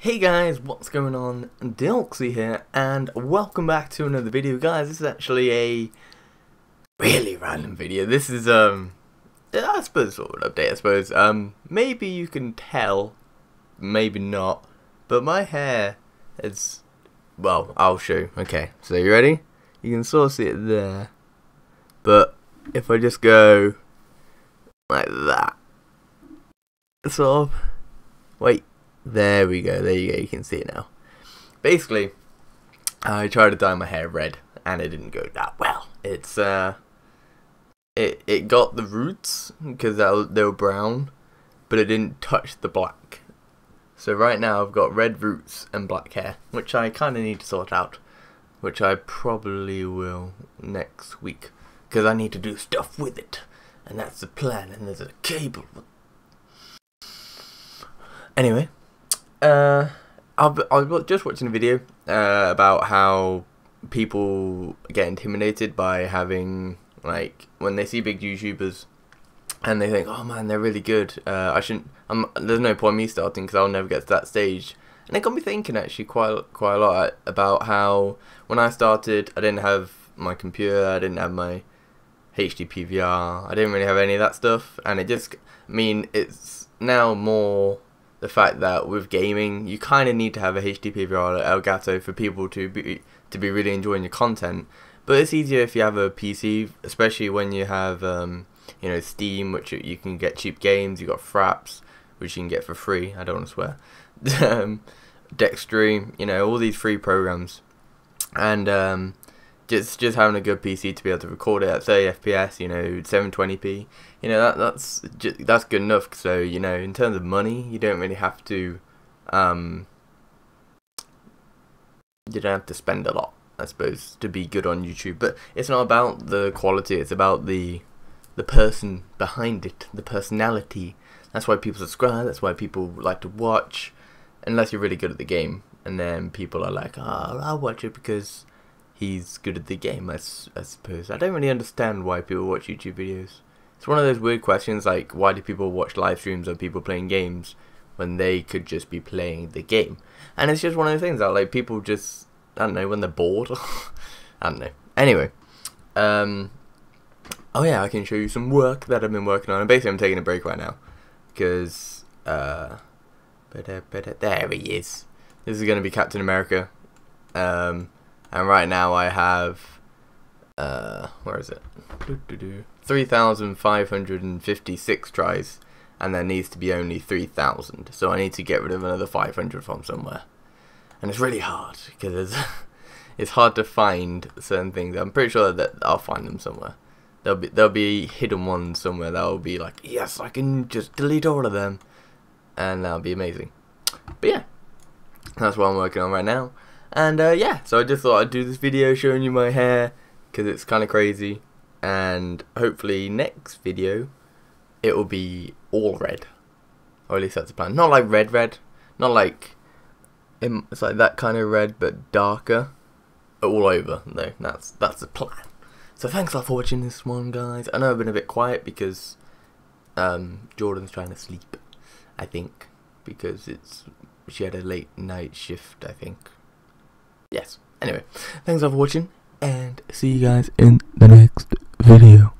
Hey guys, what's going on? Dilkesy here, and welcome back to another video. Guys, this is actually a really random video. This is, um, I suppose sort of an update, I suppose. Um, maybe you can tell, maybe not, but my hair is, well, I'll show you. Okay, so you ready? You can sort of see it there, but if I just go like that, sort of, wait, there we go. There you go. You can see it now. Basically, I tried to dye my hair red, and it didn't go that well. It's uh, it it got the roots because they were brown, but it didn't touch the black. So right now I've got red roots and black hair, which I kind of need to sort out, which I probably will next week because I need to do stuff with it, and that's the plan. And there's a cable. Anyway, uh, I, I was just watching a video uh, about how people get intimidated by having like when they see big YouTubers and they think, oh man, they're really good. Uh, I shouldn't. I'm, there's no point me starting because I'll never get to that stage. And it got me thinking actually quite quite a lot about how when I started, I didn't have my computer, I didn't have my HD PVR, I didn't really have any of that stuff, and it just, I mean, it's now more the fact that with gaming, you kind of need to have a HD PVR or Elgato for people to be to be really enjoying your content. But it's easier if you have a PC, especially when you have um, you know Steam, which you can get cheap games. You got Fraps, which you can get for free. I don't want to swear. um, Dxtory, you know all these free programs, and um, just just having a good PC to be able to record it at 30 FPS, you know, 720p, you know that that's just, that's good enough. So you know, in terms of money, you don't really have to, um, you don't have to spend a lot, I suppose, to be good on YouTube. But it's not about the quality; it's about the the person behind it, the personality. That's why people subscribe. That's why people like to watch, unless you're really good at the game. And then people are like, "Oh, I'll watch it because." He's good at the game, I, I suppose. I don't really understand why people watch YouTube videos. It's one of those weird questions like, why do people watch live streams of people playing games when they could just be playing the game? And it's just one of those things that, like, people just, I don't know, when they're bored. I don't know. Anyway, um, oh yeah, I can show you some work that I've been working on. And basically, I'm taking a break right now because, uh, there he is. This is going to be Captain America. Um, and right now I have uh where is it? 3556 tris and there needs to be only 3000 so I need to get rid of another 500 from somewhere. And it's really hard because it's, it's hard to find certain things. I'm pretty sure that I'll find them somewhere. There'll be there'll be hidden ones somewhere that'll be like yes I can just delete all of them. And that'll be amazing. But yeah that's what I'm working on right now and uh, yeah, so I just thought I'd do this video showing you my hair because it's kind of crazy. And hopefully next video it will be all red, or at least that's the plan. Not like red red, not like it's like that kind of red, but darker, all over. No, that's that's the plan. So thanks a lot for watching this one, guys. I know I've been a bit quiet because um, Jordan's trying to sleep. I think because it's she had a late night shift. I think yes. Anyway, thanks for watching, and see you guys in the next video.